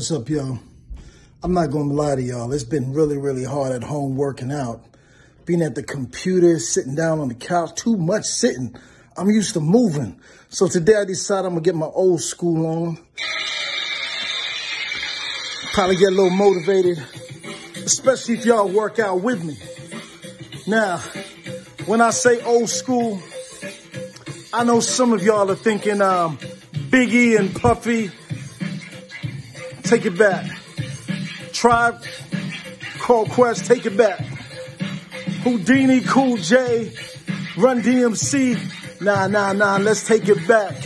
What's up, y'all? I'm not going to lie to y'all. It's been really, really hard at home working out. Being at the computer, sitting down on the couch, too much sitting. I'm used to moving. So today I decided I'm going to get my old school on. Probably get a little motivated, especially if y'all work out with me. Now, when I say old school, I know some of y'all are thinking um, Biggie and Puffy take it back. Tribe, Called Quest, take it back. Whodini, Cool J, Run DMC, nah, nah, nah, let's take it back.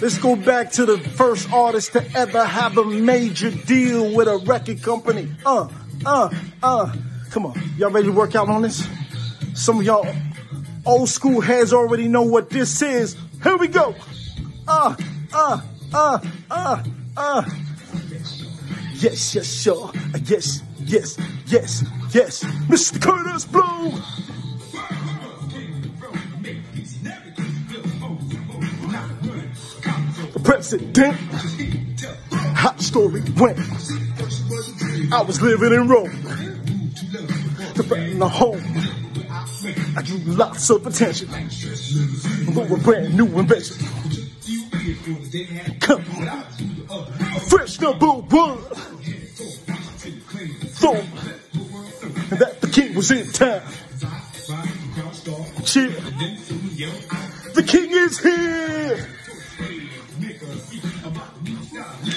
Let's go back to the first artist to ever have a major deal with a record company. Uh, uh, uh. Come on, y'all ready to work out on this? Some of y'all old school heads already know what this is. Here we go. Uh, uh, uh, uh, uh. Yes, yes, sure. Yes, yes, yes, yes. Mr. Kurtis Blow. The president. Hot story went. I was living in Rome. The home. I drew lots of attention. For a brand new invention. Come on. Fresh number one. Thought that the king was in town. Cheer. The king is here.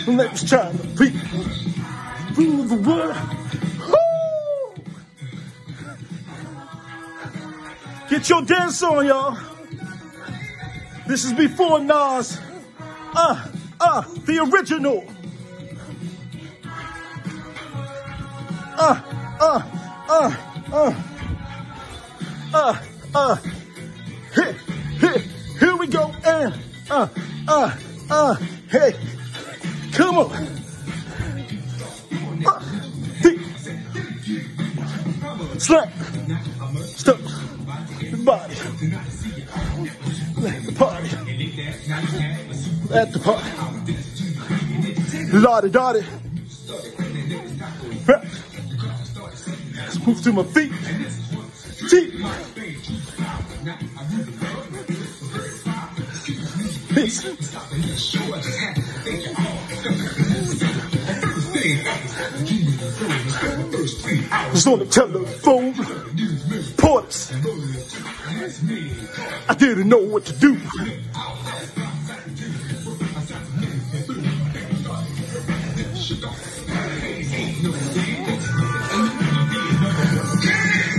They was trying to rule the world. Get your dance on, y'all. This is before Nas. Uh, uh, the original. Uh, uh, uh, uh, uh, uh. Here, here, here we go. And, uh, uh, uh, hey, come on. Uh, the, slap, stop, body, at the party, lottie dottie. Let's move to my feet. Listen. was on the telephone. Porters. I didn't know what to do.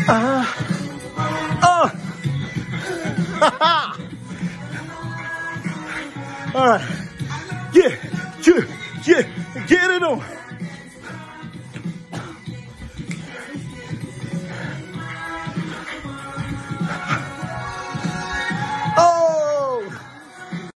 Uh, uh. All right. Yeah, yeah, yeah. Get it on.